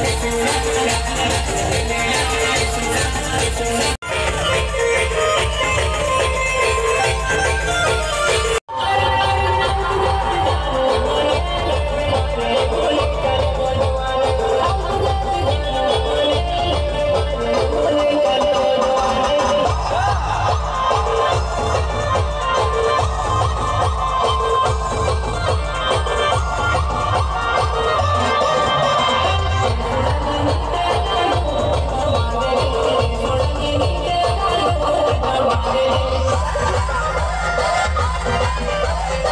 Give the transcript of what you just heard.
It's a Oh,